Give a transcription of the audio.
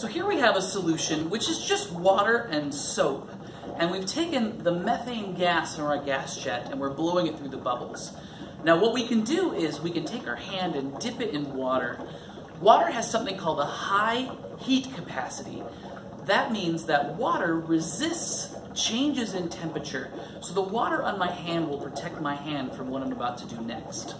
So here we have a solution which is just water and soap. And we've taken the methane gas from our gas jet and we're blowing it through the bubbles. Now what we can do is we can take our hand and dip it in water. Water has something called a high heat capacity. That means that water resists changes in temperature. So the water on my hand will protect my hand from what I'm about to do next.